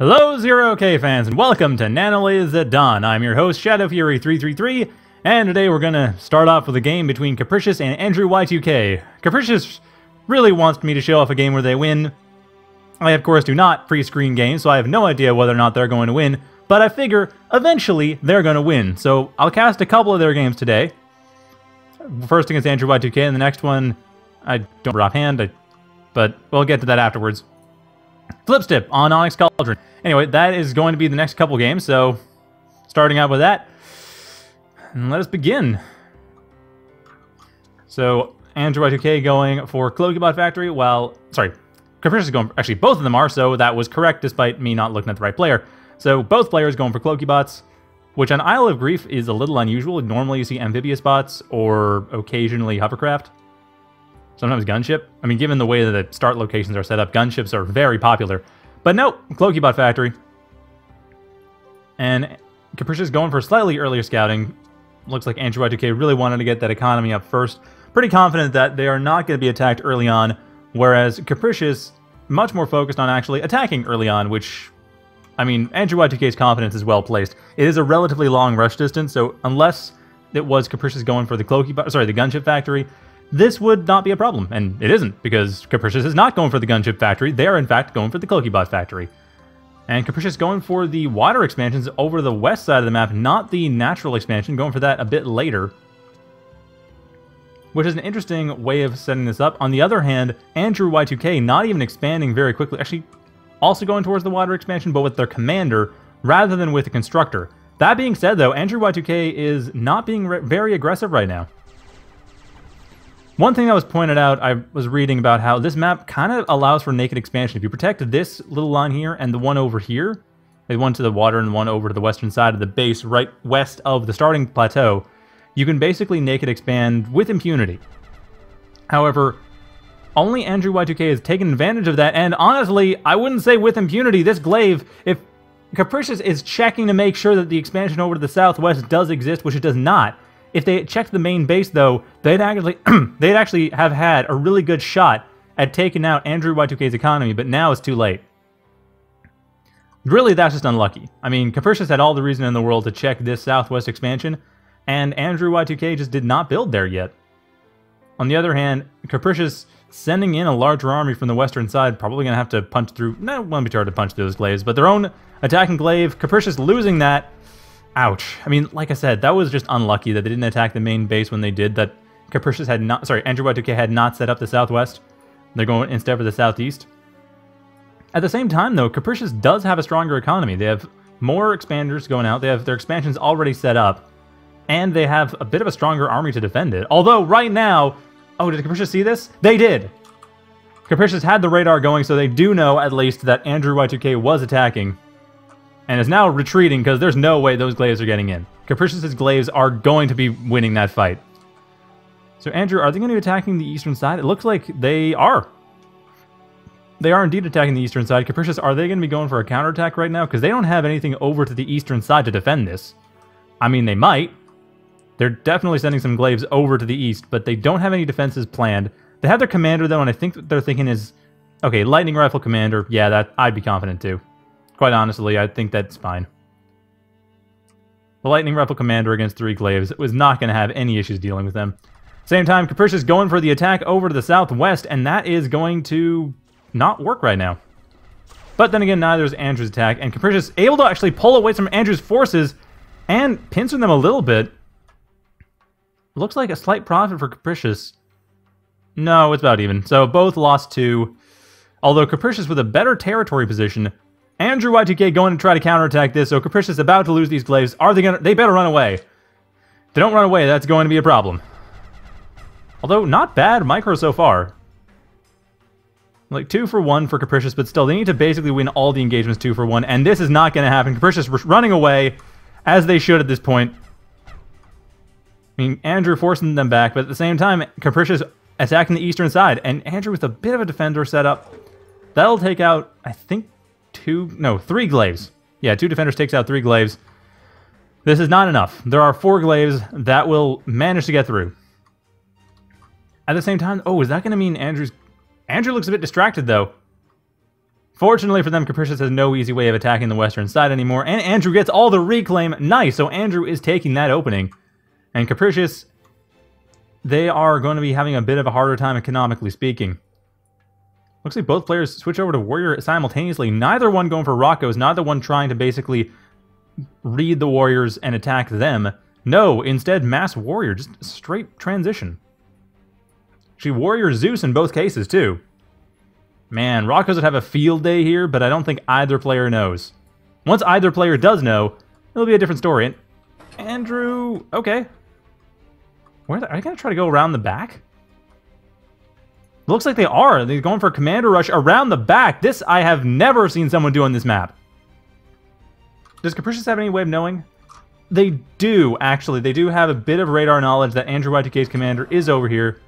Hello, Zero K fans, and welcome to Nanolathes at Dawn. I'm your host, Shadow Fury 333, and today we're gonna start off with a game between Capricis and Andrew Y2K. Capricis really wants me to show off a game where they win. I, of course, do not pre-screen games, so I have no idea whether or not they're going to win, but I figure eventually they're to win. So I'll cast a couple of their games today. First against Andrew Y2K, and the next one, I don't remember offhand, I, but we'll get to that afterwards. Flipstip on Onyx Cauldron. Anyway, that is going to be the next couple games, so starting out with that, and let us begin. So, Andrew Y2K going for Cloakybot Factory, while, sorry, Capricis is going, actually both of them are, so that was correct despite me not looking at the right player. So both players going for Cloakybots, which on Isle of Grief is a little unusual. Normally you see amphibious bots or occasionally hovercraft. Sometimes gunship. I mean, given the way that the start locations are set up, gunships are very popular. But no, Cloakybot Factory. And Capricis going for slightly earlier scouting. Looks like Andrew Y2K really wanted to get that economy up first. Pretty confident that they are not going to be attacked early on, whereas Capricis much more focused on actually attacking early on, which, I mean, Andrew Y2K's confidence is well placed. It is a relatively long rush distance, so unless it was Capricis going for the Cloaky, sorry, the Gunship Factory, this would not be a problem, and it isn't, because Capricis is not going for the Gunship Factory, they are in fact going for the Cloakybot Factory. And Capricis going for the water expansions over the west side of the map, not the natural expansion, going for that a bit later. Which is an interesting way of setting this up. On the other hand, Andrew Y2K not even expanding very quickly, actually also going towards the water expansion, but with their commander rather than with the constructor. That being said, though, Andrew Y2K is not being very aggressive right now. One thing that was pointed out, I was reading about how this map kind of allows for naked expansion. If you protect this little line here and the one over here, the one to the water and one over to the western side of the base right west of the starting plateau, you can basically naked expand with impunity. However, only Andrew Y2K has taken advantage of that, and honestly, I wouldn't say with impunity. This glaive, if Capricis is checking to make sure that the expansion over to the southwest does exist, which it does not, if they checked the main base, though, they'd actually they'd actually have had a really good shot at taking out Andrew Y2K's economy, but now it's too late. Really, that's just unlucky. I mean, Capricis had all the reason in the world to check this southwest expansion, and Andrew Y2K just did not build there yet. On the other hand, Capricis sending in a larger army from the western side, probably going to have to punch through, no, won't be hard to punch through those glaives, but their own attacking glaive, Capricis losing that, Ouch. I mean, like I said, that was just unlucky that they didn't attack the main base when they did. That Capricis had not, sorry, Andrew Y2K had not set up the southwest. They're going instead for the southeast. At the same time, though, Capricis does have a stronger economy. They have more expanders going out. They have their expansions already set up. And they have a bit of a stronger army to defend it. Although, right now... Oh, did Capricis see this? They did! Capricis had the radar going, so they do know, at least, that Andrew Y2K was attacking and is now retreating because there's no way those glaives are getting in. Capricis's glaives are going to be winning that fight. So Andrew, are they going to be attacking the eastern side? It looks like they are. They are indeed attacking the eastern side. Capricis, are they going to be going for a counterattack right now? Because they don't have anything over to the eastern side to defend this. I mean, they might. They're definitely sending some glaives over to the east, but they don't have any defenses planned. They have their commander, though, and I think what they're thinking is... Okay, lightning rifle commander. Yeah, that I'd be confident, too. Quite honestly, I think that's fine. The Lightning Rifle Commander against three Glaives was not going to have any issues dealing with them. Same time, Capricis going for the attack over to the southwest, and that is going to not work right now. But then again, neither is Andrew's attack, and Capricis able to actually pull away from Andrew's forces and pincer them a little bit. Looks like a slight profit for Capricis. No, it's about even. So both lost two. Although Capricis with a better territory position Andrew Y2K going to try to counterattack this, so Capricis about to lose these glaives. Are they gonna... They better run away. If they don't run away, that's going to be a problem. Although, not bad micro so far. Like, two for one for Capricis, but still, they need to basically win all the engagements two for one, and this is not going to happen. Capricis running away, as they should at this point. I mean, Andrew forcing them back, but at the same time, Capricis attacking the eastern side, and Andrew with a bit of a defender setup. That'll take out, I think, two, no, three glaives. Yeah, two defenders takes out three glaives. This is not enough. There are four glaives that will manage to get through. At the same time, oh, is that going to mean Andrew's... Andrew looks a bit distracted, though. Fortunately for them, Capricis has no easy way of attacking the western side anymore, and Andrew gets all the reclaim. Nice, so Andrew is taking that opening. And Capricis, they are going to be having a bit of a harder time economically speaking. Looks like both players switch over to Warrior simultaneously. Neither one going for Rockos, neither one trying to basically read the Warriors and attack them. No, instead, Mass Warrior, just straight transition. She Warrior Zeus in both cases, too. Man, Rockos would have a field day here, but I don't think either player knows. Once either player does know, it'll be a different story. And Andrew, okay. Where are they going to try to go around the back? Looks like they are. They're going for commander rush around the back. This I have never seen someone do on this map. Does Capricis have any way of knowing? They do, actually. They do have a bit of radar knowledge that Andrew Y2K's commander is over here.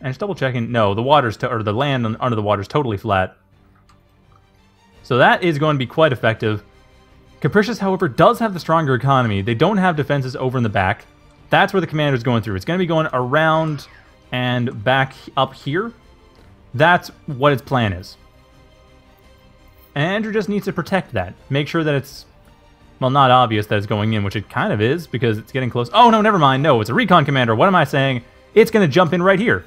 And just double checking. No, the water's or the land under the water is totally flat. So that is going to be quite effective. Capricis, however, does have the stronger economy. They don't have defenses over in the back. That's where the commander is going through. It's going to be going around and back up here. That's what its plan is. And Andrew just needs to protect that. Make sure that it's, well, not obvious that it's going in, which it kind of is, because it's getting close. Oh, no, never mind. No, it's a recon commander. What am I saying? It's going to jump in right here.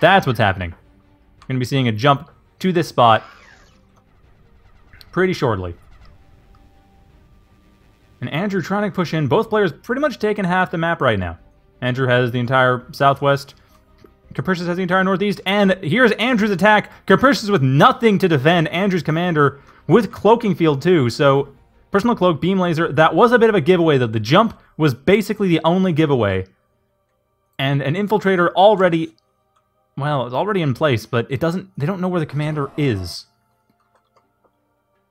That's what's happening. Going to be seeing a jump to this spot pretty shortly. And Andrew trying to push in. Both players pretty much taking half the map right now. Andrew has the entire southwest Capricis has the entire northeast, and here's Andrew's attack. Capricis with nothing to defend. Andrew's commander with cloaking field too, so personal cloak, beam laser, that was a bit of a giveaway though. The jump was basically the only giveaway. And an infiltrator already, well, it's already in place, but it doesn't, they don't know where the commander is.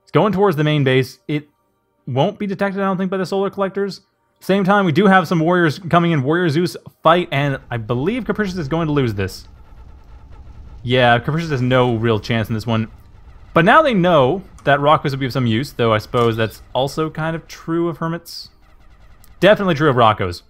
It's going towards the main base. It won't be detected, I don't think, by the solar collectors. Same time, we do have some warriors coming in. Warrior Zeus fight, and I believe Capricis is going to lose this. Yeah, Capricis has no real chance in this one. But now they know that Rockos would be of some use, though I suppose that's also kind of true of Hermits. Definitely true of Rockos.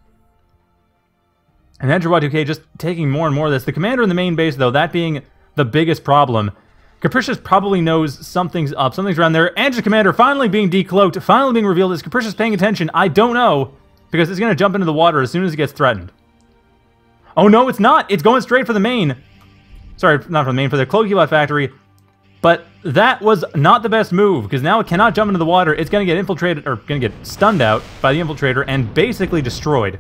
And Andrew Y2K just taking more and more of this. The commander in the main base, though, that being the biggest problem. Capricis probably knows something's up. Something's around there. Andrew's commander finally being decloaked, finally being revealed. Is Capricis paying attention? I don't know, because it's going to jump into the water as soon as it gets threatened. Oh, no, it's not. It's going straight for the main. Sorry, not for the main, for the Cloakybot factory. But that was not the best move, because now it cannot jump into the water. It's going to get infiltrated, or going to get stunned out by the infiltrator and basically destroyed.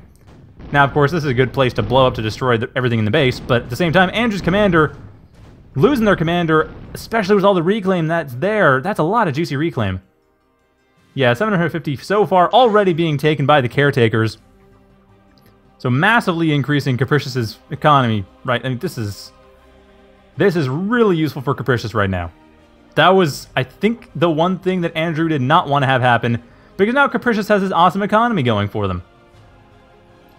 Now, of course, this is a good place to blow up to destroy the, everything in the base, but at the same time, Andrew's commander Losing their commander, especially with all the reclaim that's there, that's a lot of juicy reclaim. Yeah, 750 so far already being taken by the caretakers. So massively increasing Capricis's economy, right? I mean, this is... This is really useful for Capricis right now. That was, I think, the one thing that Andrew did not want to have happen, because now Capricis has this awesome economy going for them.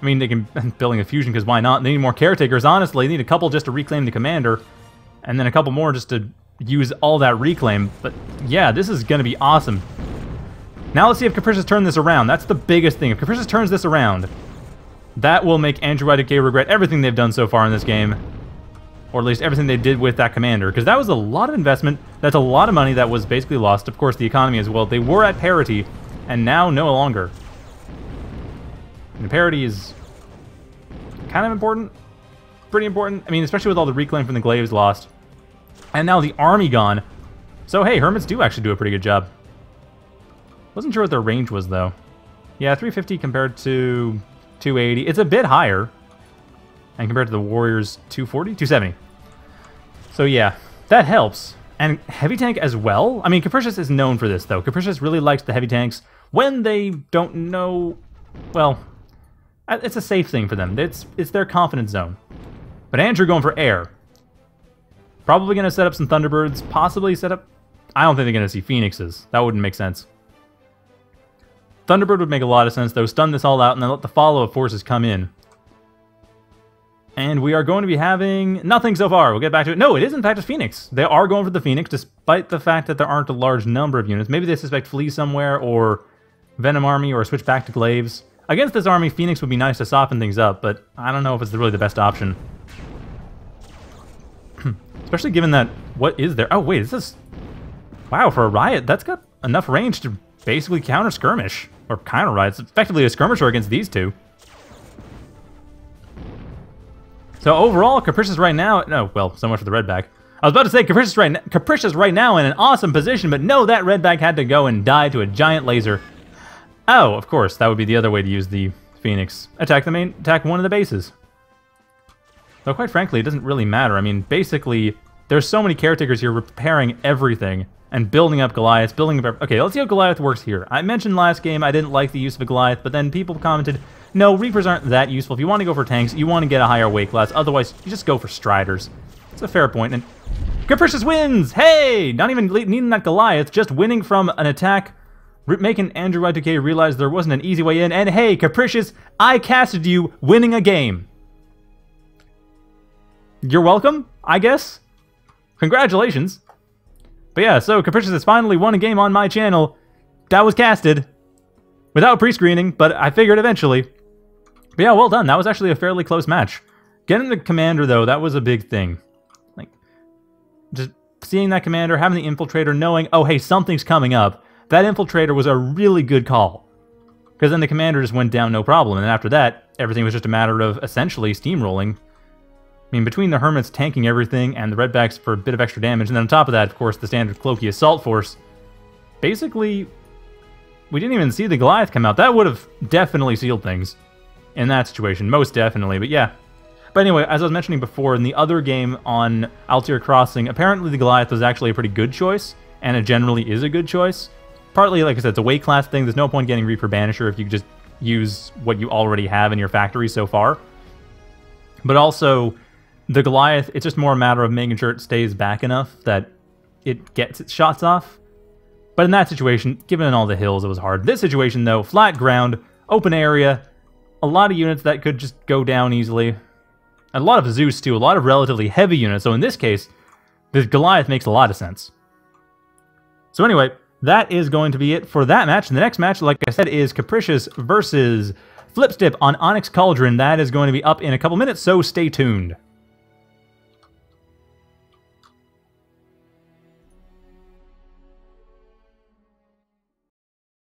I mean, they can building a fusion, because why not? They need more caretakers, honestly. They need a couple just to reclaim the commander and then a couple more just to use all that reclaim. But yeah, this is going to be awesome. Now let's see if Capricis turns this around. That's the biggest thing. If Capricis turns this around, that will make Andrew Y2K regret everything they've done so far in this game. Or at least everything they did with that commander. Because that was a lot of investment. That's a lot of money that was basically lost. Of course, the economy as well. They were at parity, and now no longer. And parity is kind of important pretty important. I mean, especially with all the reclaim from the glaives lost. And now the army gone. So, hey, Hermits do actually do a pretty good job. Wasn't sure what their range was, though. Yeah, 350 compared to 280. It's a bit higher. And compared to the Warriors, 240? 270. So, yeah, that helps. And heavy tank as well? I mean, Capricis is known for this, though. Capricis really likes the heavy tanks when they don't know... Well, uh, it's a safe thing for them. It's, it's their confidence zone. But Andrew going for air. Probably going to set up some Thunderbirds. Possibly set up... I don't think they're going to see Phoenixes. That wouldn't make sense. Thunderbird would make a lot of sense, though. Stun this all out and then let the follow-up forces come in. And we are going to be having nothing so far. We'll get back to it. No, it is in fact a Phoenix. They are going for the Phoenix, despite the fact that there aren't a large number of units. Maybe they suspect Flea somewhere, or Venom Army, or switch back to Glaives. Against this army, Phoenix would be nice to soften things up, but I don't know if it's really the best option. Especially given that, what is there? Oh, wait, this is this... Wow, for a riot, that's got enough range to basically counter skirmish. Or counter right. It's effectively a skirmisher against these two. So overall, Capricis right now... No, well, so much for the redback. I was about to say Capricis right, Capricis right now in an awesome position, but no, that redback had to go and die to a giant laser. Oh, of course, that would be the other way to use the Phoenix. Attack the main... Attack one of the bases. Though quite frankly, it doesn't really matter. I mean, basically, there's so many caretakers here repairing everything and building up Goliath, building up... Okay, let's see how Goliath works here. I mentioned last game I didn't like the use of a Goliath, but then people commented, no, Reapers aren't that useful. If you want to go for tanks, you want to get a higher weight class. Otherwise, you just go for Striders. It's a fair point. And Capricis wins! Hey! Not even needing that Goliath, just winning from an attack, making Andrew Y2K realize there wasn't an easy way in. And hey, Capricis, I casted you winning a game. You're welcome, I guess. Congratulations. But yeah, so Capricis has finally won a game on my channel. That was casted. Without pre-screening, but I figured eventually. But yeah, well done. That was actually a fairly close match. Getting the commander, though, that was a big thing. Like, just seeing that commander, having the infiltrator, knowing, oh, hey, something's coming up. That infiltrator was a really good call. Because then the commander just went down no problem. And after that, everything was just a matter of essentially steamrolling I mean, between the Hermits tanking everything and the Redbacks for a bit of extra damage, and then on top of that, of course, the standard Cloaky Assault Force, basically, we didn't even see the Goliath come out. That would have definitely sealed things in that situation, most definitely, but yeah. But anyway, as I was mentioning before, in the other game on Altair Crossing, apparently the Goliath was actually a pretty good choice, and it generally is a good choice. Partly, like I said, it's a weight class thing. There's no point getting Reaper Banisher if you just use what you already have in your factory so far. But also, the Goliath, it's just more a matter of making sure it stays back enough that it gets its shots off. But in that situation, given all the hills, it was hard. This situation, though, flat ground, open area, a lot of units that could just go down easily. A lot of Zeus, too, a lot of relatively heavy units. So in this case, the Goliath makes a lot of sense. So anyway, that is going to be it for that match. And the next match, like I said, is Capricis versus Flipstip on Onyx Cauldron. That is going to be up in a couple minutes, so stay tuned.